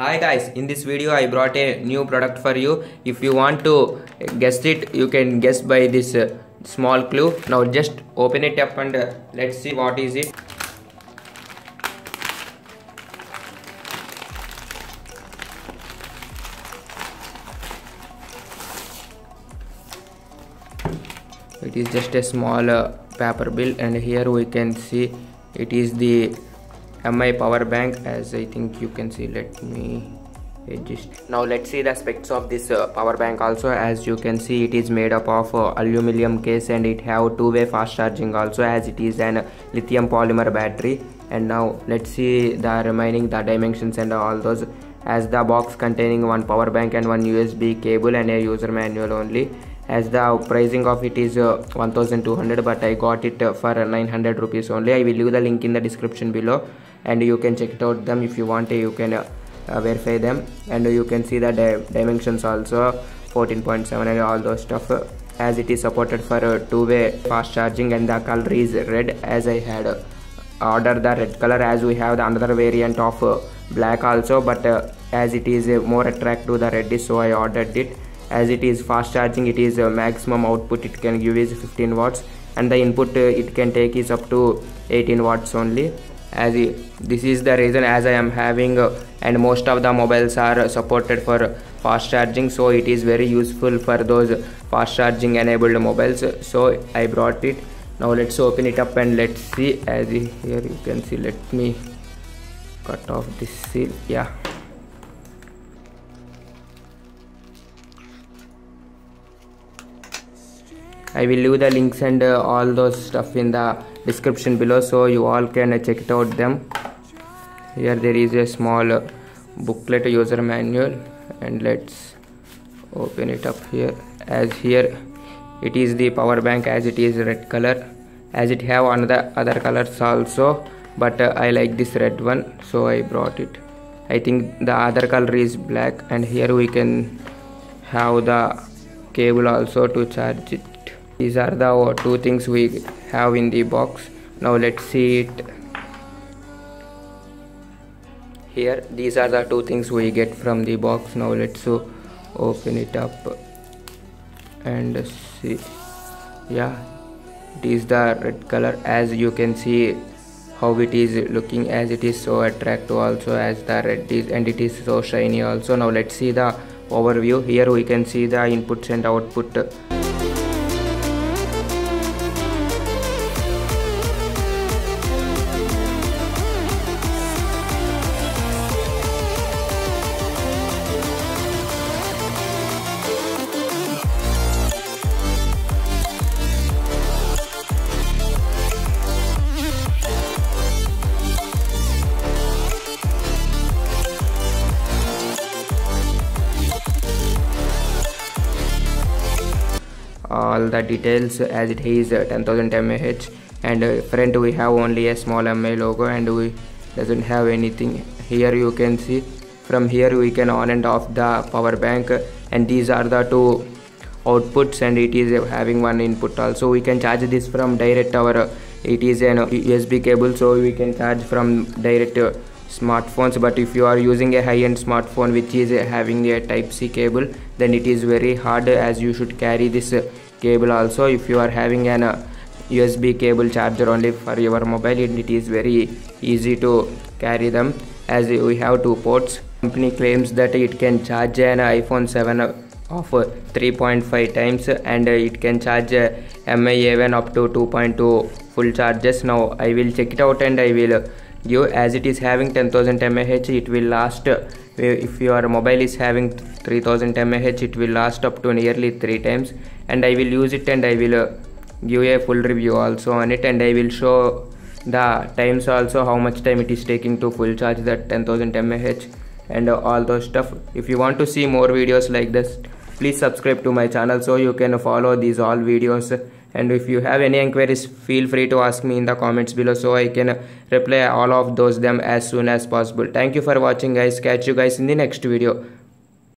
Hi guys, in this video I brought a new product for you. If you want to guess it, you can guess by this uh, small clue. Now just open it up and uh, let's see what is it. It is just a small uh, paper bill and here we can see it is the mi power bank as i think you can see let me adjust now let's see the specs of this uh, power bank also. As you can see it is made up of uh, aluminum case and it have two-way fast charging also as it is an lithium polymer battery. And now let's see the remaining the dimensions and all those. As the box containing one power bank and one usb cable and a user manual only as the pricing of it is uh, 1200 but i got it uh, for 900 rupees only. I will leave the link in the description below and you can check it out them. If you want you can uh, uh verify them and you can see the di dimensions also 14.7 and all those stuff uh, as it is supported for uh, two-way fast charging and the color is red as i had ordered the red color as we have the another variant of black also but as it is more attractive to the reddish so i ordered it as it is fast charging it is uh, maximum output. It can give is 15 watts and the input uh, it can take is up to 18 watts only. As i- this is the reason as i am having uh, and most of the mobiles are supported for fast charging so it is very useful for those fast charging enabled mobiles. So i brought it. Now let's open it up and let's see. As here you can see let me cut off this seal. Yeah I will leave the links and uh, all those stuff in the description below so you all can uh, check it out them. Here there is a small uh, booklet user manual and let's open it up here. As here it is the power bank as it is red color. As it have another other colors also but uh, I like this red one so I brought it. I think the other color is black and here we can have the cable also to charge it these are the two things we have in the box. Now let's see it. Here these are the two things we get from the box. Now let's open it up and see. Yeah it is the red color. As you can see how it is looking as it is so attractive also as the red is and it is so shiny also. Now let's see the overview. Here we can see the inputs and output all the details as it is uh, 10000 mAh and uh, front we have only a small MI logo and we doesn't have anything here you can see. From here we can on and off the power bank. And these are the two outputs and it is having one input also. We can charge this from direct our uh, it is an USB cable so we can charge from direct smartphones but if you are using a high-end smartphone which is uh, having a type c cable then it is very hard uh, as you should carry this uh, cable also. If you are having an uh, usb cable charger only for your mobile it, is very easy to carry them. As we have two ports company claims that it can charge an iphone 7 uh, of uh, 3.5 times and uh, it can charge uh, mi even up to 2.2 full charges. Now i will check it out and i will give as it is having 10000 mAh it will last uh, if your mobile is having 3000 mAh it will last up to nearly 3 times. And I will use it and I will uh, give a full review also on it. And I will show the times also how much time it is taking to full charge that 10000 mAh and all those stuff. If you want to see more videos like this please subscribe to my channel so you can follow these all videos and if you have any inquiries feel free to ask me in the comments below so i can reply all of those them as soon as possible. Thank you for watching guys. Catch you guys in the next video